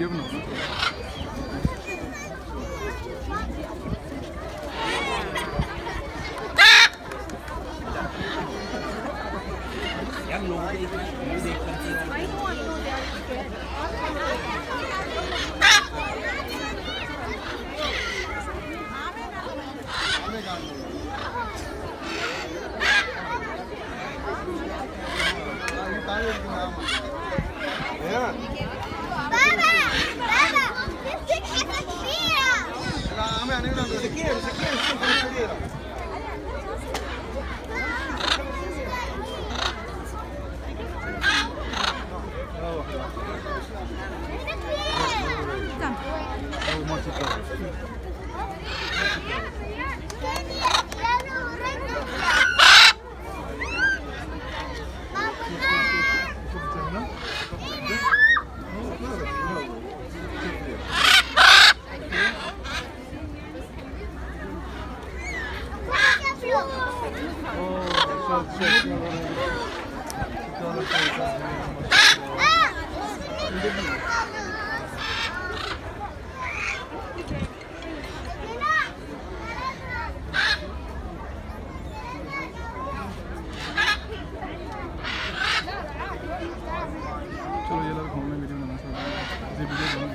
video nữa Hãy subscribe cho kênh Ghiền Mì Gõ Để không bỏ lỡ những video hấp dẫn Bye bye. चलो ये लड़का मैं वीडियो बनाना चाहता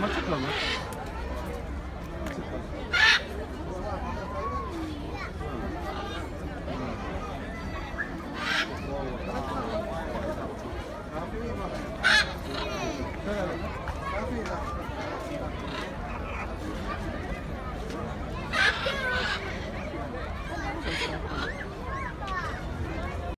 Maçı kalır. Gracias.